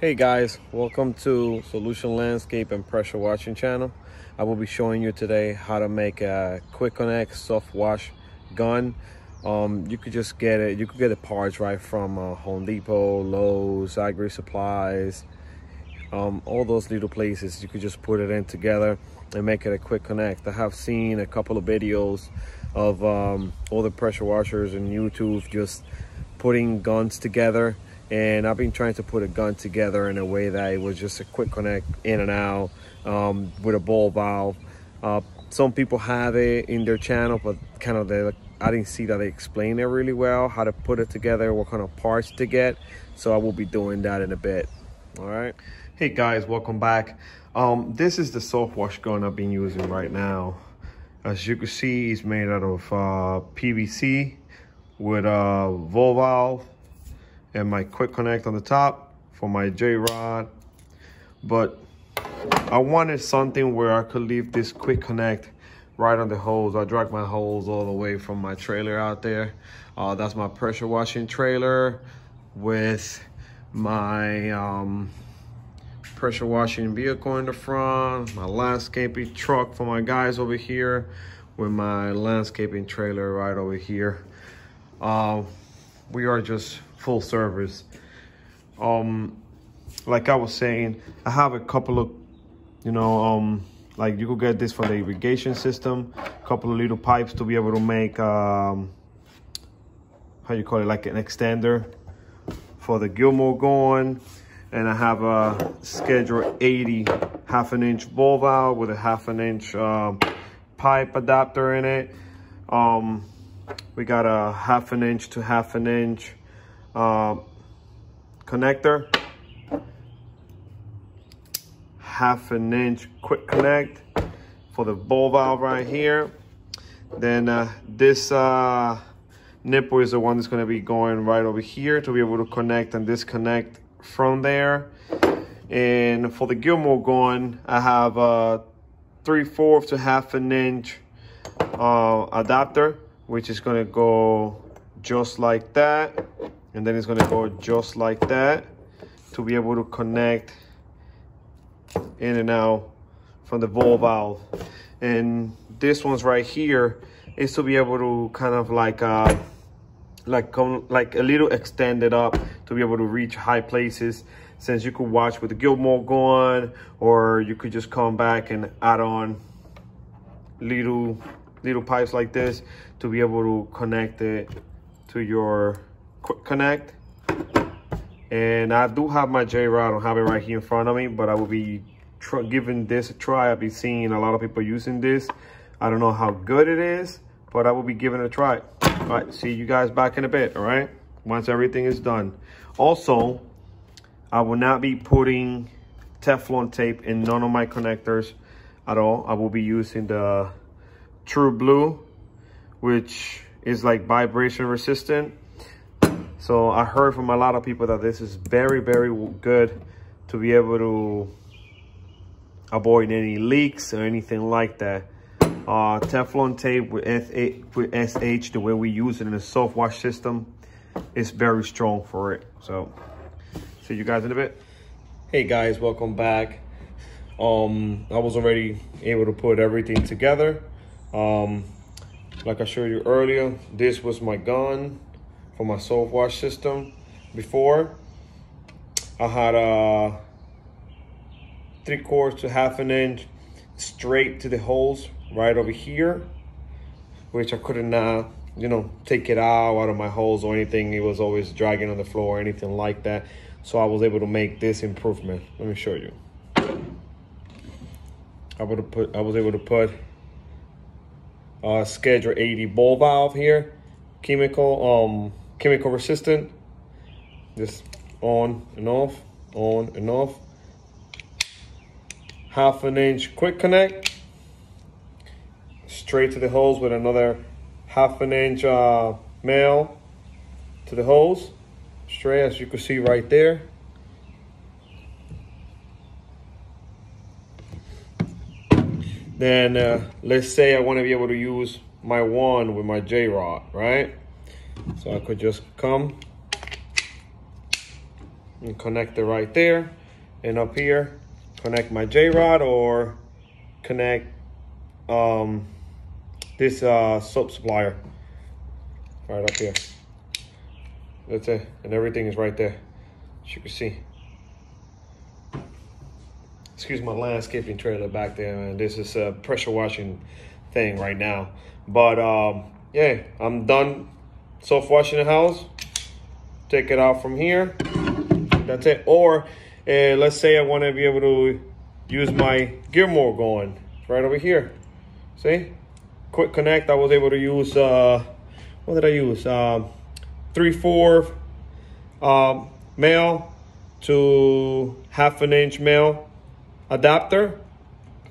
Hey guys, welcome to Solution Landscape and Pressure Washing channel. I will be showing you today how to make a quick connect soft wash gun. Um, you could just get it, you could get the parts right from uh, Home Depot, Lowe's, Agri Supplies, um, all those little places. You could just put it in together and make it a quick connect. I have seen a couple of videos of um, all the pressure washers on YouTube just putting guns together and I've been trying to put a gun together in a way that it was just a quick connect in and out um, with a ball valve. Uh, some people have it in their channel, but kind of they, I didn't see that they explain it really well, how to put it together, what kind of parts to get. So I will be doing that in a bit. All right. Hey guys, welcome back. Um, this is the soft wash gun I've been using right now. As you can see, it's made out of uh, PVC with a ball valve and my quick connect on the top for my J-rod. But I wanted something where I could leave this quick connect right on the hose. I drag my hose all the way from my trailer out there. Uh, that's my pressure washing trailer with my um, pressure washing vehicle in the front, my landscaping truck for my guys over here with my landscaping trailer right over here. Uh, we are just full service. Um, like I was saying, I have a couple of, you know, um, like you could get this for the irrigation system, a couple of little pipes to be able to make, um, how you call it, like an extender for the Gilmore gun. And I have a schedule 80 half an inch ball valve with a half an inch um, pipe adapter in it. Um, we got a half an inch to half an inch uh, connector, half an inch quick connect for the ball valve right here. Then uh, this uh, nipple is the one that's going to be going right over here to be able to connect and disconnect from there. And for the Gilmore gun, I have a 3 4 to half an inch uh, adapter, which is going to go just like that and then it's going to go just like that to be able to connect in and out from the ball valve. And this one's right here is to be able to kind of like uh like come like a little extended up to be able to reach high places since you could watch with the Gilmore gun or you could just come back and add on little little pipes like this to be able to connect it to your quick connect. And I do have my J-Rod, I don't have it right here in front of me, but I will be giving this a try. I've been seeing a lot of people using this. I don't know how good it is, but I will be giving it a try. All right, see you guys back in a bit, all right? Once everything is done. Also, I will not be putting Teflon tape in none of my connectors at all. I will be using the True Blue, which is like vibration resistant so I heard from a lot of people that this is very, very good to be able to avoid any leaks or anything like that. Uh, Teflon tape with, with SH, the way we use it in the soft wash system, is very strong for it. So see you guys in a bit. Hey guys, welcome back. Um, I was already able to put everything together. Um, like I showed you earlier, this was my gun for my soft wash system before. I had a three quarters to half an inch straight to the holes right over here, which I couldn't, uh, you know, take it out out of my holes or anything. It was always dragging on the floor or anything like that. So I was able to make this improvement. Let me show you. I would put I was able to put a schedule 80 ball valve here, chemical um chemical resistant. Just on and off, on and off. Half an inch quick connect. Straight to the hose with another half an inch uh, male to the hose. Straight as you can see right there. Then uh, let's say I want to be able to use my one with my J-rod, right? So I could just come and connect it right there. And up here, connect my J-rod or connect um, this uh, soap supplier right up here. That's it. And everything is right there, as you can see. Excuse my landscaping trailer back there, man. This is a pressure washing thing right now. But um, yeah, I'm done soft washing the house. Take it out from here. That's it. Or uh, let's say I want to be able to use my gear mower going right over here. See? Quick connect. I was able to use, uh, what did I use? Uh, 3 4 um, male to half an inch male adapter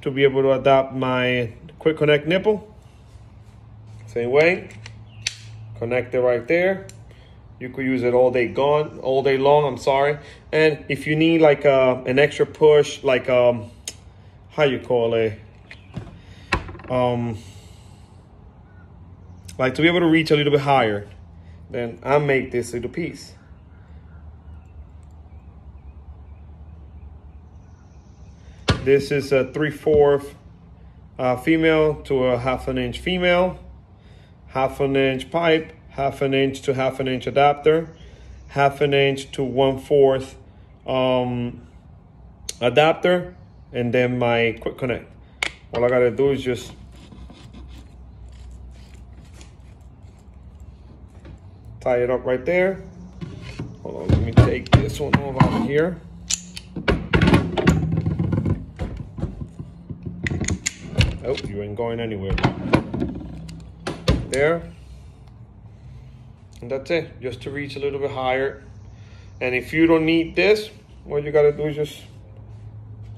to be able to adapt my quick connect nipple. Same way, connect it right there. You could use it all day gone, all day long, I'm sorry. And if you need like uh, an extra push, like, um, how you call it? Um, like to be able to reach a little bit higher, then I make this little piece. This is a 3 4 uh, female to a half an inch female, half an inch pipe, half an inch to half an inch adapter, half an inch to one fourth um, adapter, and then my quick connect. All I gotta do is just tie it up right there. Hold on, let me take this one out here. Oh, you ain't going anywhere. There. And that's it, just to reach a little bit higher. And if you don't need this, what you gotta do is just,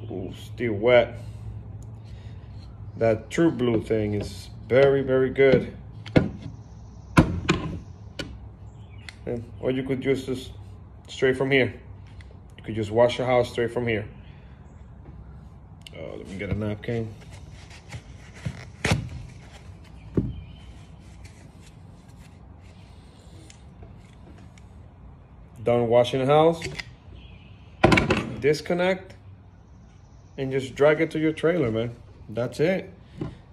ooh, still wet. That True Blue thing is very, very good. And, or you could just, just straight from here. You could just wash your house straight from here. Oh, let me get a napkin. Done washing the house, disconnect, and just drag it to your trailer, man. That's it.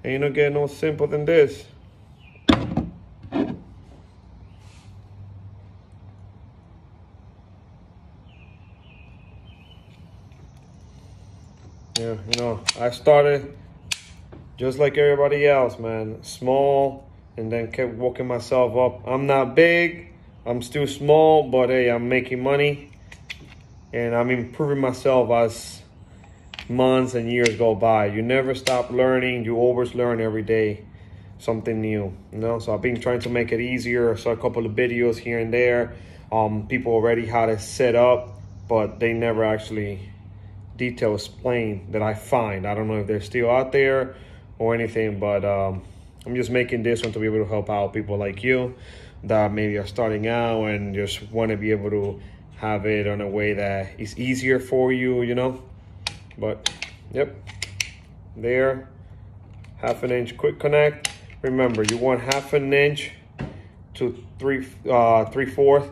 And you don't get no simple than this. Yeah, you know, I started just like everybody else, man. Small, and then kept working myself up. I'm not big, I'm still small, but hey, I'm making money and I'm improving myself as months and years go by. You never stop learning. You always learn every day something new, you know? So I've been trying to make it easier. So a couple of videos here and there. Um, people already had it set up, but they never actually detail explain that I find. I don't know if they're still out there or anything, but um, I'm just making this one to be able to help out people like you that maybe are starting out and just want to be able to have it on a way that is easier for you, you know. But yep, there, half an inch quick connect. Remember, you want half an inch to three uh, three fourth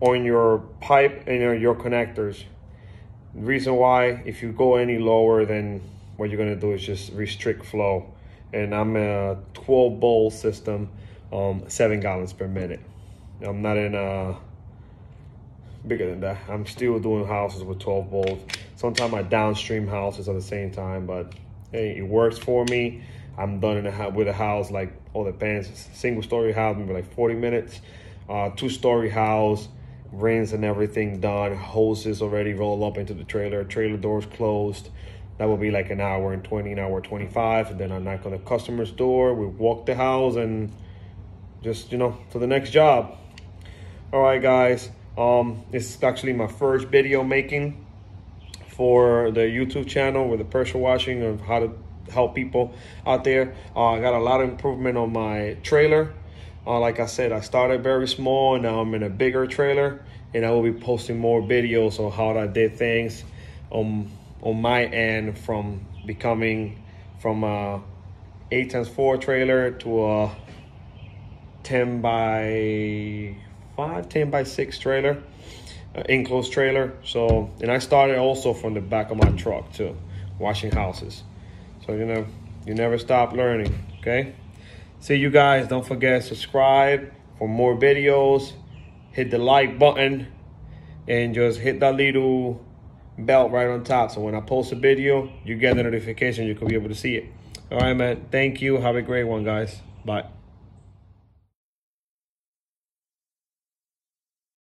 on your pipe and your, your connectors. The reason why, if you go any lower, then what you're gonna do is just restrict flow. And I'm a 12 volt system um, seven gallons per minute. I'm not in a uh, bigger than that. I'm still doing houses with 12 volts. Sometimes I downstream houses at the same time, but hey, it works for me. I'm done in a, with a house like all depends. Single story house, maybe like 40 minutes. Uh, two story house, rings and everything done. Hoses already roll up into the trailer. Trailer doors closed. That will be like an hour and 20, an hour 25. And then I knock on the customer's door. We walk the house and just you know to the next job. All right guys um this is actually my first video making for the youtube channel with the pressure washing of how to help people out there. Uh, i got a lot of improvement on my trailer. Uh, like i said i started very small and now i'm in a bigger trailer and i will be posting more videos on how i did things on on my end from becoming from a 8 times 4 trailer to a 10 by 5, 10 by 6 trailer. uh, enclosed trailer. So, and I started also from the back of my truck too, washing houses. So you know, you never stop learning. Okay. See you guys. Don't forget subscribe for more videos. Hit the like button and just hit that little bell right on top. So when I post a video, you get the notification. You could be able to see it. All right, man. Thank you. Have a great one, guys. Bye.